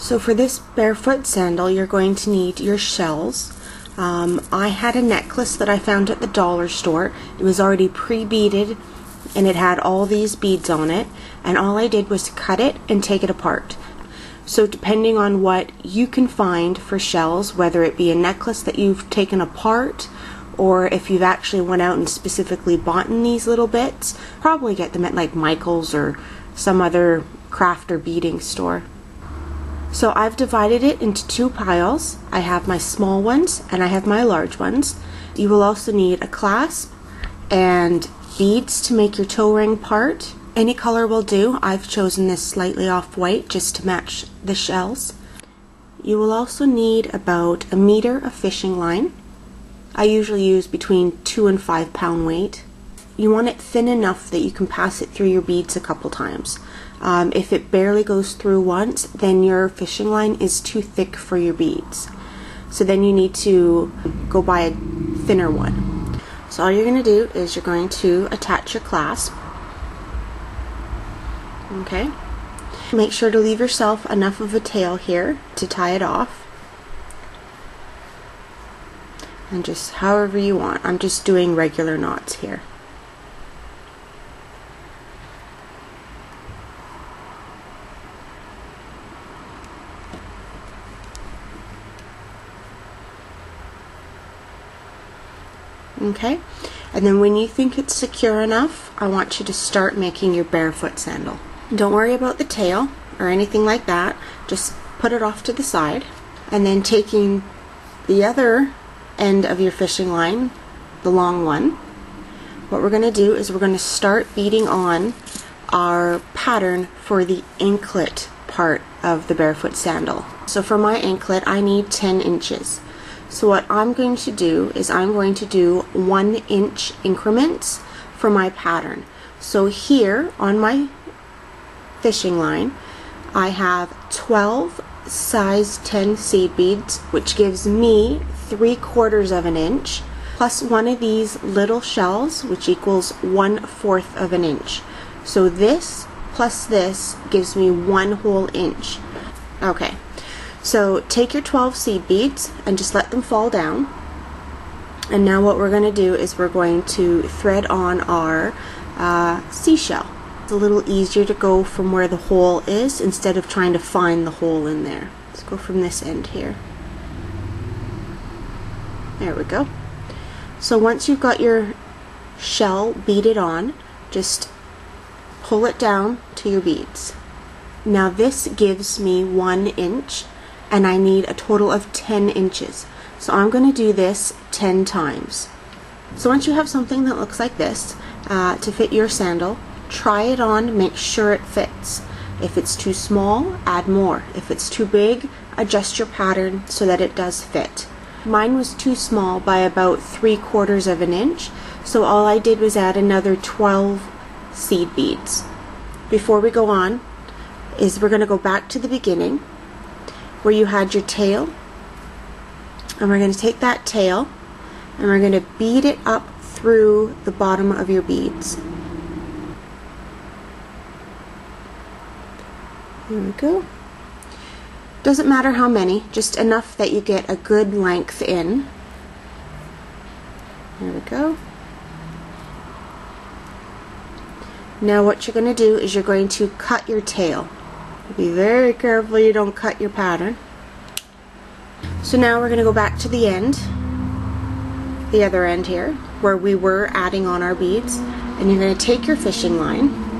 So for this barefoot sandal, you're going to need your shells. Um, I had a necklace that I found at the dollar store. It was already pre-beaded and it had all these beads on it and all I did was cut it and take it apart. So depending on what you can find for shells, whether it be a necklace that you've taken apart or if you've actually went out and specifically bought in these little bits, probably get them at like Michael's or some other craft or beading store. So I've divided it into two piles. I have my small ones and I have my large ones. You will also need a clasp and beads to make your toe ring part. Any color will do. I've chosen this slightly off white just to match the shells. You will also need about a meter of fishing line. I usually use between two and five pound weight. You want it thin enough that you can pass it through your beads a couple times. Um, if it barely goes through once, then your fishing line is too thick for your beads. So then you need to go buy a thinner one. So all you're going to do is you're going to attach your clasp. Okay. Make sure to leave yourself enough of a tail here to tie it off. And just however you want. I'm just doing regular knots here. Okay, and then when you think it's secure enough, I want you to start making your barefoot sandal. Don't worry about the tail or anything like that, just put it off to the side. And then taking the other end of your fishing line, the long one, what we're going to do is we're going to start beading on our pattern for the anklet part of the barefoot sandal. So for my anklet, I need 10 inches. So what I'm going to do is I'm going to do one inch increments for my pattern. So here on my fishing line, I have 12 size 10 seed beads, which gives me three quarters of an inch, plus one of these little shells, which equals one fourth of an inch. So this plus this gives me one whole inch. Okay, so take your 12 seed beads and just let them fall down. And now what we're going to do is we're going to thread on our uh, seashell. It's a little easier to go from where the hole is instead of trying to find the hole in there. Let's go from this end here. There we go. So once you've got your shell beaded on, just pull it down to your beads. Now this gives me one inch and I need a total of 10 inches. So I'm going to do this 10 times. So once you have something that looks like this uh, to fit your sandal, try it on, make sure it fits. If it's too small, add more. If it's too big, adjust your pattern so that it does fit. Mine was too small by about 3 quarters of an inch, so all I did was add another 12 seed beads. Before we go on, is we're going to go back to the beginning where you had your tail. And we're going to take that tail and we're going to bead it up through the bottom of your beads. There we go. Doesn't matter how many, just enough that you get a good length in. There we go. Now what you're going to do is you're going to cut your tail. Be very careful you don't cut your pattern. So now we're going to go back to the end, the other end here, where we were adding on our beads. And you're going to take your fishing line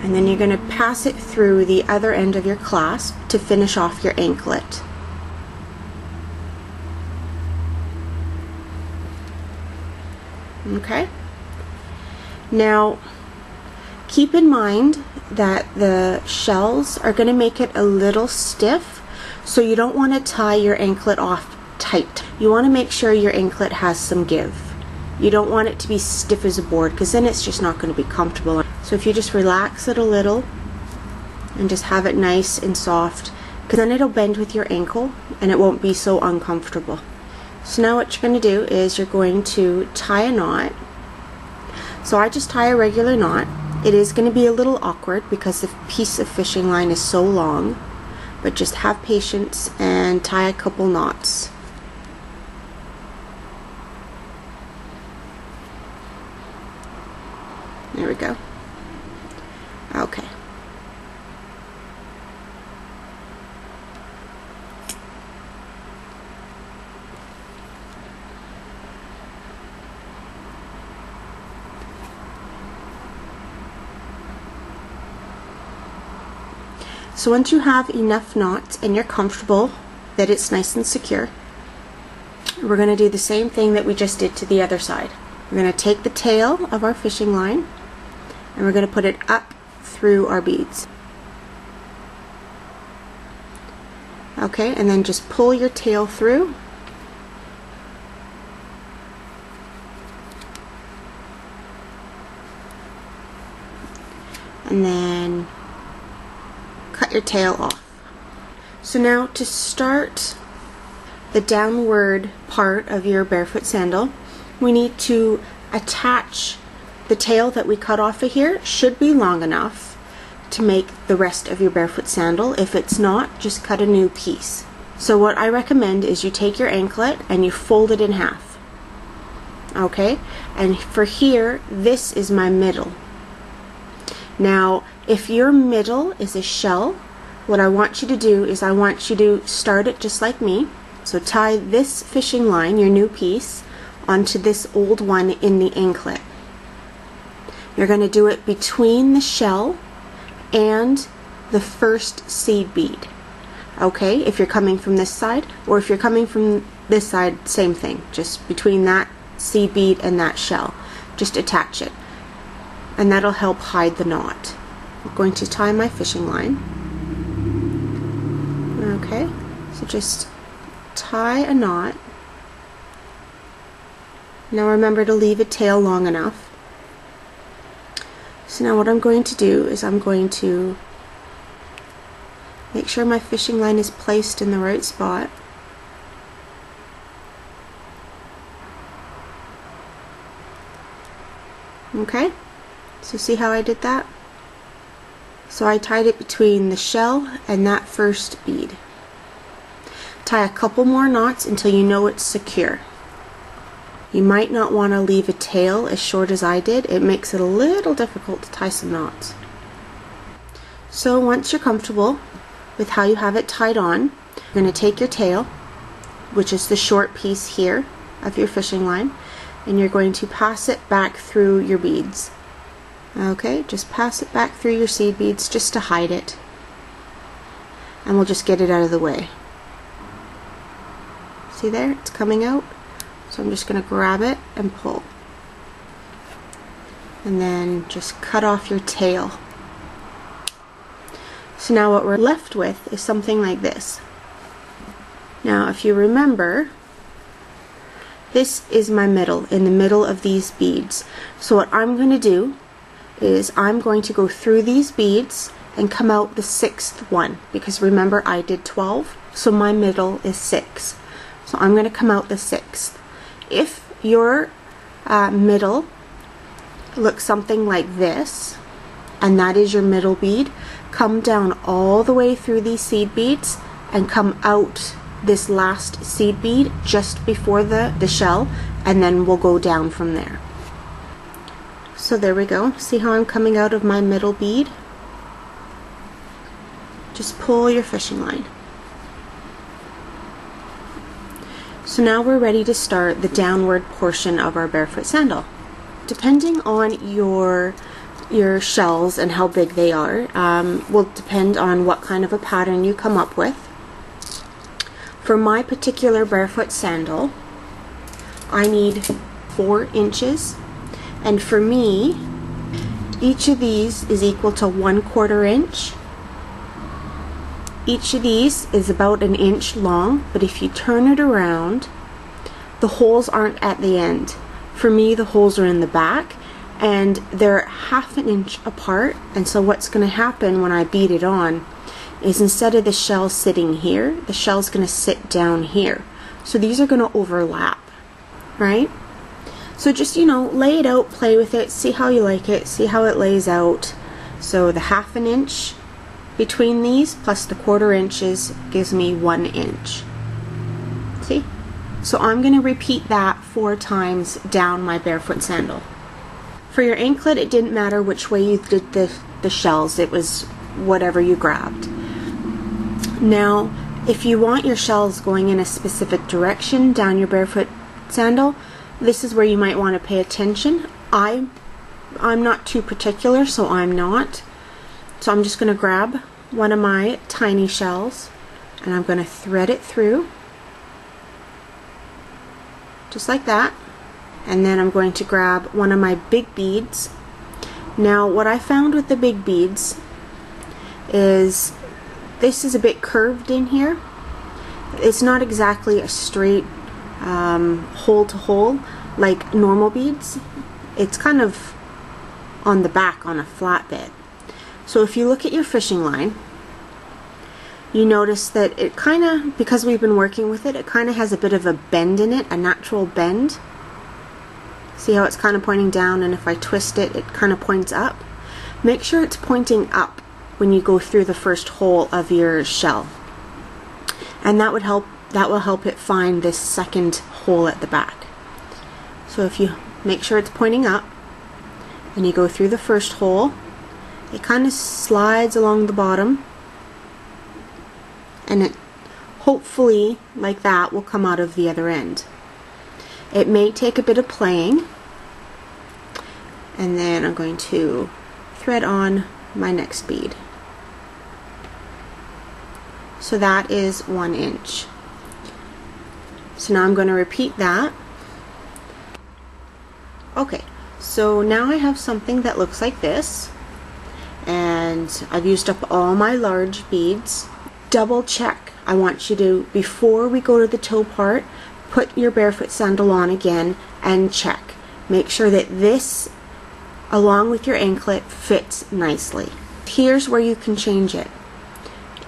and then you're going to pass it through the other end of your clasp to finish off your anklet. Okay? Now, keep in mind that the shells are going to make it a little stiff so you don't want to tie your anklet off tight. You want to make sure your anklet has some give. You don't want it to be stiff as a board because then it's just not going to be comfortable. So if you just relax it a little and just have it nice and soft because then it'll bend with your ankle and it won't be so uncomfortable. So now what you're going to do is you're going to tie a knot. So I just tie a regular knot it is going to be a little awkward because the piece of fishing line is so long, but just have patience and tie a couple knots. There we go. Okay. So once you have enough knots and you're comfortable that it's nice and secure, we're going to do the same thing that we just did to the other side. We're going to take the tail of our fishing line and we're going to put it up through our beads. Okay, and then just pull your tail through. And then cut your tail off. So now to start the downward part of your barefoot sandal, we need to attach the tail that we cut off of here should be long enough to make the rest of your barefoot sandal. If it's not, just cut a new piece. So what I recommend is you take your anklet and you fold it in half. Okay? And for here, this is my middle. Now, if your middle is a shell, what I want you to do is I want you to start it just like me. So tie this fishing line, your new piece, onto this old one in the anklet. You're going to do it between the shell and the first seed bead. Okay, if you're coming from this side, or if you're coming from this side, same thing, just between that seed bead and that shell. Just attach it, and that'll help hide the knot. I'm going to tie my fishing line. Okay, so just tie a knot. Now remember to leave a tail long enough. So now what I'm going to do is I'm going to make sure my fishing line is placed in the right spot. Okay, so see how I did that? So I tied it between the shell and that first bead. Tie a couple more knots until you know it's secure. You might not want to leave a tail as short as I did. It makes it a little difficult to tie some knots. So once you're comfortable with how you have it tied on, you're going to take your tail, which is the short piece here of your fishing line, and you're going to pass it back through your beads. Okay, just pass it back through your seed beads just to hide it. And we'll just get it out of the way. See there? It's coming out. So I'm just going to grab it and pull. And then just cut off your tail. So now what we're left with is something like this. Now if you remember, this is my middle, in the middle of these beads. So what I'm going to do is I'm going to go through these beads and come out the sixth one because remember I did 12 so my middle is 6 so I'm going to come out the sixth. If your uh, middle looks something like this and that is your middle bead come down all the way through these seed beads and come out this last seed bead just before the, the shell and then we'll go down from there so there we go. See how I'm coming out of my middle bead? Just pull your fishing line. So now we're ready to start the downward portion of our barefoot sandal. Depending on your your shells and how big they are um, will depend on what kind of a pattern you come up with. For my particular barefoot sandal, I need four inches and for me, each of these is equal to one quarter inch. Each of these is about an inch long, but if you turn it around, the holes aren't at the end. For me, the holes are in the back and they're half an inch apart. And so what's going to happen when I beat it on is instead of the shell sitting here, the shell's going to sit down here. So these are going to overlap, right? So just, you know, lay it out, play with it, see how you like it, see how it lays out. So the half an inch between these plus the quarter inches gives me one inch. See? So I'm going to repeat that four times down my barefoot sandal. For your anklet, it didn't matter which way you did the, the shells, it was whatever you grabbed. Now, if you want your shells going in a specific direction down your barefoot sandal, this is where you might want to pay attention. I, I'm not too particular, so I'm not. So I'm just going to grab one of my tiny shells and I'm going to thread it through just like that and then I'm going to grab one of my big beads now what I found with the big beads is this is a bit curved in here it's not exactly a straight um, hole to hole like normal beads it's kind of on the back on a flat bit so if you look at your fishing line, you notice that it kind of, because we've been working with it, it kind of has a bit of a bend in it, a natural bend. See how it's kind of pointing down and if I twist it, it kind of points up. Make sure it's pointing up when you go through the first hole of your shell. And that would help that will help it find this second hole at the back. So if you make sure it's pointing up and you go through the first hole it kind of slides along the bottom and it hopefully like that will come out of the other end. It may take a bit of playing and then I'm going to thread on my next bead. So that is one inch. So now I'm going to repeat that. Okay, so now I have something that looks like this and I've used up all my large beads. Double check. I want you to, before we go to the toe part, put your barefoot sandal on again and check. Make sure that this, along with your anklet, fits nicely. Here's where you can change it.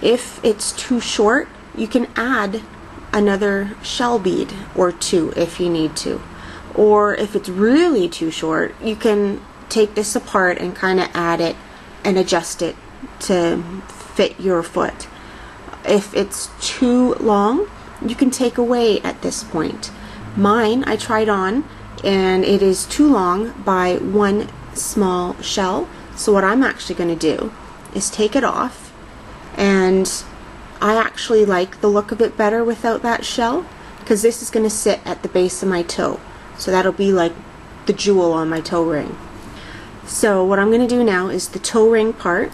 If it's too short, you can add another shell bead or two if you need to. Or if it's really too short, you can take this apart and kind of add it and adjust it to fit your foot. If it's too long, you can take away at this point. Mine, I tried on, and it is too long by one small shell. So what I'm actually going to do is take it off, and I actually like the look of it better without that shell, because this is going to sit at the base of my toe. So that'll be like the jewel on my toe ring. So what I'm going to do now is the toe ring part.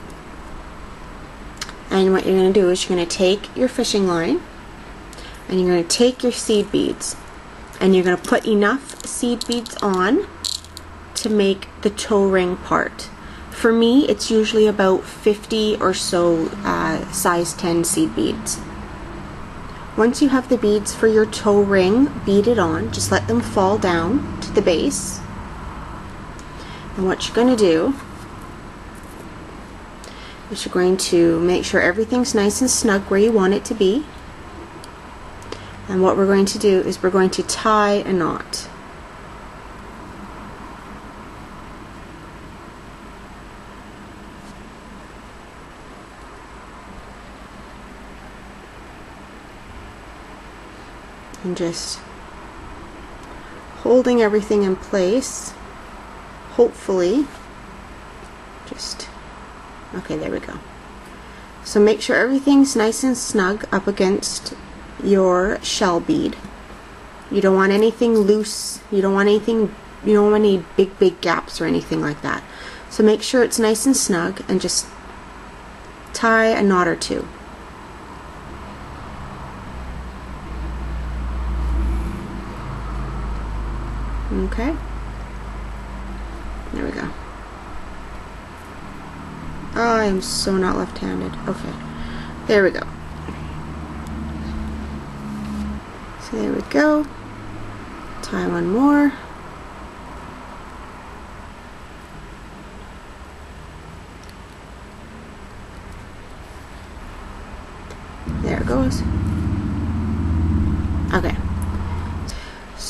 And what you're going to do is you're going to take your fishing line and you're going to take your seed beads and you're going to put enough seed beads on to make the toe ring part. For me, it's usually about 50 or so uh, size 10 seed beads. Once you have the beads for your toe ring beaded on, just let them fall down to the base and what you're going to do is you're going to make sure everything's nice and snug where you want it to be. And what we're going to do is we're going to tie a knot. And just holding everything in place hopefully. Just okay there we go. So make sure everything's nice and snug up against your shell bead. You don't want anything loose you don't want anything you don't want any big big gaps or anything like that. So make sure it's nice and snug and just tie a knot or two okay there we go. I am so not left-handed. Okay. There we go. So there we go. Tie one more. There it goes. Okay.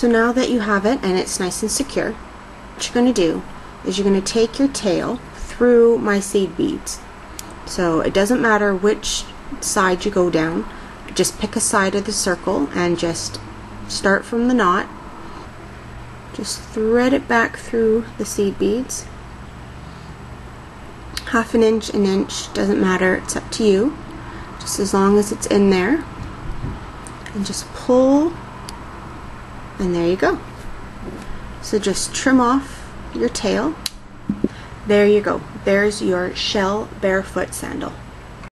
So now that you have it and it's nice and secure, what you're going to do is you're going to take your tail through my seed beads So it doesn't matter which side you go down, just pick a side of the circle and just start from the knot. Just thread it back through the seed beads. Half an inch, an inch, doesn't matter, it's up to you. Just as long as it's in there. And just pull, and there you go. So just trim off your tail. There you go. There's your shell barefoot sandal.